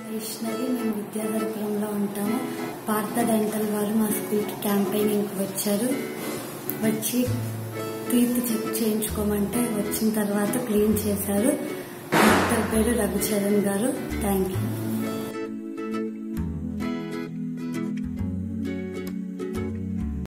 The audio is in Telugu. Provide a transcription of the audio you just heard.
వైష్ణవి మేము విద్యాధరపురంలో ఉంటాము. పార్థ డెంటల్ వారు మా స్కూల్కి క్యాంపెయినింగ్కి వచ్చారు. వచ్చి టీత్ చెక్ చేయించుకోమంటే వచ్చిన తర్వాత క్లీన్ చేశారు. డాక్టర్ పేరు రఘుచరణ్ గారు. Thank you